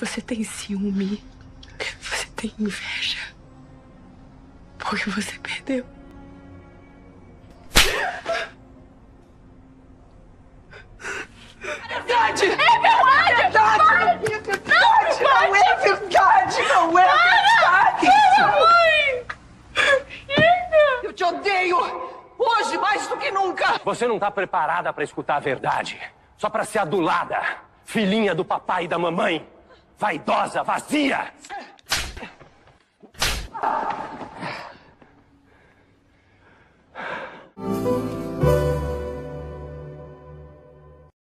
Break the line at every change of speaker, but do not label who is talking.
você tem ciúme. Você tem inveja. Porque você perdeu.
verdade! É verdade! É verdade! Não é verdade! Não é verdade! Não é verdade!
Mãe! Chega!
Eu te odeio! Hoje mais do que nunca!
Você não tá preparada para escutar a verdade. Só para ser adulada. Filhinha do papai e da mamãe. Vaidosa, vazia!